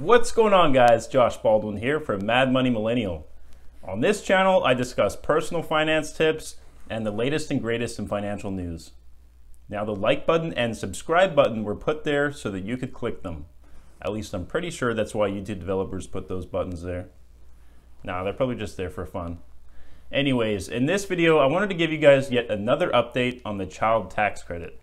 What's going on guys? Josh Baldwin here from Mad Money Millennial. On this channel, I discuss personal finance tips and the latest and greatest in financial news. Now the like button and subscribe button were put there so that you could click them. At least I'm pretty sure that's why YouTube developers put those buttons there. Nah, they're probably just there for fun. Anyways, in this video, I wanted to give you guys yet another update on the child tax credit.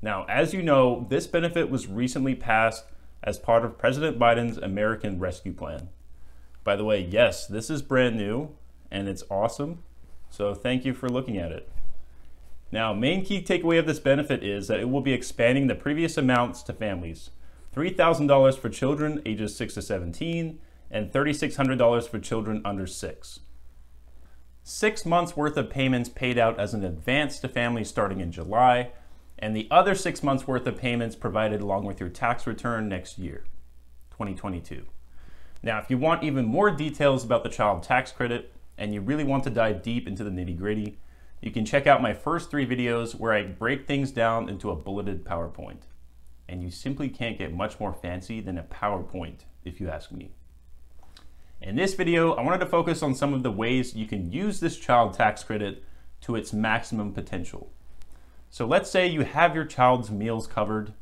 Now, as you know, this benefit was recently passed as part of President Biden's American Rescue Plan. By the way, yes, this is brand new and it's awesome. So thank you for looking at it. Now, main key takeaway of this benefit is that it will be expanding the previous amounts to families. $3,000 for children ages 6 to 17 and $3,600 for children under 6. Six months worth of payments paid out as an advance to families starting in July, and the other six months worth of payments provided along with your tax return next year, 2022. Now, if you want even more details about the child tax credit and you really want to dive deep into the nitty gritty, you can check out my first three videos where I break things down into a bulleted PowerPoint. And you simply can't get much more fancy than a PowerPoint, if you ask me. In this video, I wanted to focus on some of the ways you can use this child tax credit to its maximum potential. So let's say you have your child's meals covered,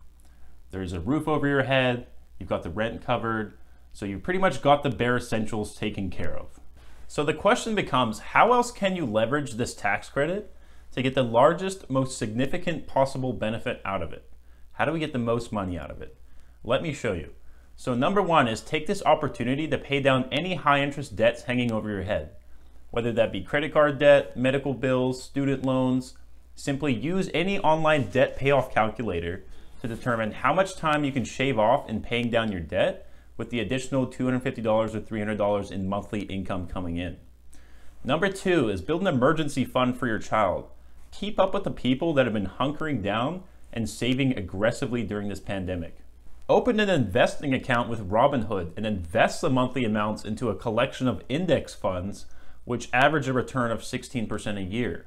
there's a roof over your head, you've got the rent covered, so you've pretty much got the bare essentials taken care of. So the question becomes, how else can you leverage this tax credit to get the largest, most significant possible benefit out of it? How do we get the most money out of it? Let me show you. So number one is take this opportunity to pay down any high interest debts hanging over your head, whether that be credit card debt, medical bills, student loans, Simply use any online debt payoff calculator to determine how much time you can shave off in paying down your debt with the additional $250 or $300 in monthly income coming in. Number two is build an emergency fund for your child. Keep up with the people that have been hunkering down and saving aggressively during this pandemic. Open an investing account with Robinhood and invest the monthly amounts into a collection of index funds which average a return of 16% a year.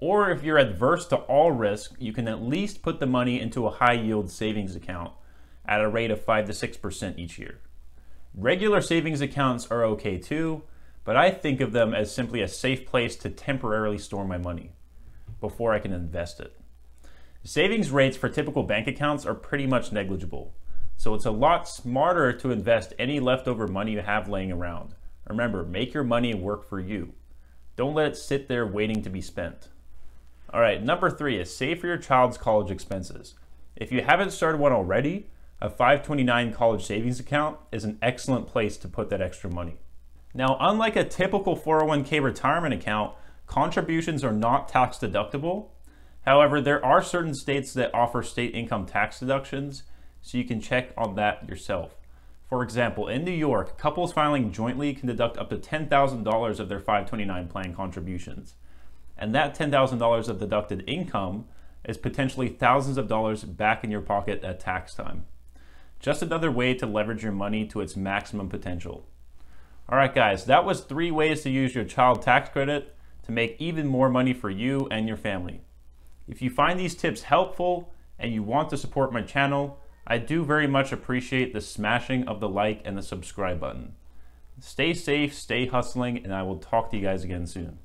Or if you're adverse to all risk, you can at least put the money into a high yield savings account at a rate of 5 to 6% each year. Regular savings accounts are okay too, but I think of them as simply a safe place to temporarily store my money before I can invest it. Savings rates for typical bank accounts are pretty much negligible, so it's a lot smarter to invest any leftover money you have laying around. Remember, make your money work for you. Don't let it sit there waiting to be spent. All right, number three is save for your child's college expenses. If you haven't started one already, a 529 college savings account is an excellent place to put that extra money. Now, unlike a typical 401k retirement account, contributions are not tax deductible. However, there are certain states that offer state income tax deductions, so you can check on that yourself. For example, in New York, couples filing jointly can deduct up to $10,000 of their 529 plan contributions. And that $10,000 of deducted income is potentially thousands of dollars back in your pocket at tax time. Just another way to leverage your money to its maximum potential. All right, guys, that was three ways to use your child tax credit to make even more money for you and your family. If you find these tips helpful and you want to support my channel, I do very much appreciate the smashing of the like and the subscribe button. Stay safe, stay hustling, and I will talk to you guys again soon.